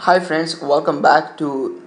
Hi friends, welcome back to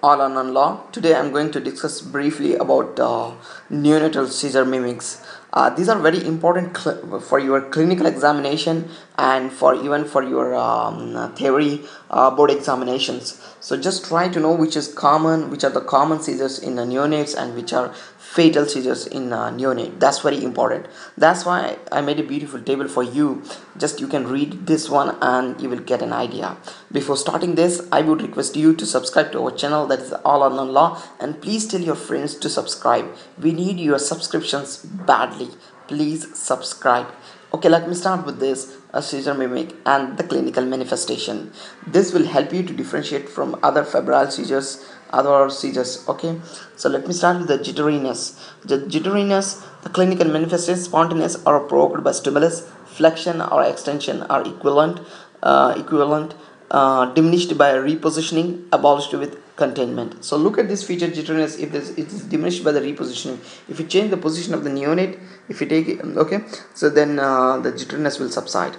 All on Law. Today I'm going to discuss briefly about uh, neonatal seizure mimics. Uh, these are very important cl- for your clinical examination and for even for your um, theory uh, board examinations. So just try to know which is common, which are the common seizures in the neonates and which are fatal seizures in uh, neonate. That's very important. That's why i made a beautiful table for you. Just you can read this one and you will get an idea. Before starting this i would request you to subscribe to our channel. That is all on law. And please tell your friends to subscribe. We need your subscriptions badly please subscribe. Okay let me start with this a seizure mimic and the clinical manifestation. This will help you to differentiate from other febrile seizures other seizures okay? So let me start with the jitteriness. The jitteriness the clinical manifestation spontaneous or provoked by stimulus flexion or extension are equivalent uh, equivalent uh, diminished by repositioning abolished with containment. So look at this feature jitteriness if this it is diminished by the repositioning. If you change the position of the neonate if you take it okay so then uh, the jitteriness will subside.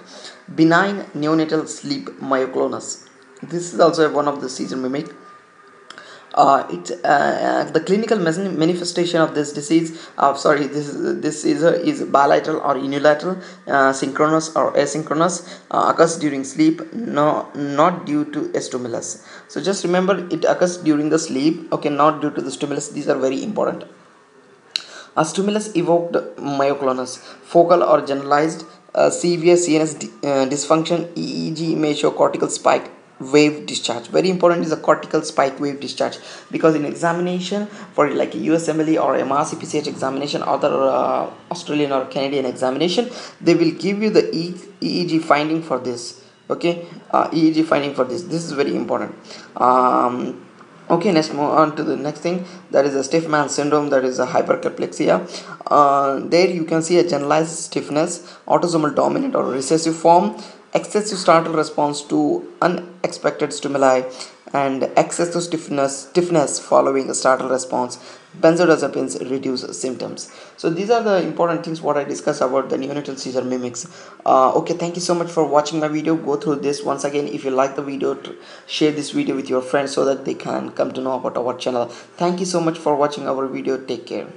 Benign neonatal sleep myoclonus. This is also one of the seizure mimic uh, it uh, uh, the clinical manifestation of this disease uh, sorry this this is a, is bilateral or unilateral uh, synchronous or asynchronous uh, occurs during sleep no not due to a stimulus. So just remember it occurs during the sleep okay not due to the stimulus. These are very important. A stimulus evoked myoclonus focal or generalized uh, severe CNS dysfunction EEG may show cortical spike wave discharge. Very important is a cortical spike wave discharge. Because in examination for like USMLE or MRCPCH examination other uh, Australian or Canadian examination they will give you the EEG finding for this. Okay? Uh, EEG finding for this. This is very important. Um, okay let's move on to the next thing. That is a stiff man syndrome. That is a hyperekplexia uh, there you can see a generalized stiffness autosomal dominant or recessive form excessive startle response to unexpected stimuli and excessive stiffness stiffness following a startle response. Benzodiazepines reduce symptoms. So these are the important things what i discussed about the neonatal seizure mimics. Uh, okay thank you so much for watching my video. Go through this once again. If you like the video share this video with your friends so that they can come to know about our channel. Thank you so much for watching our video. Take care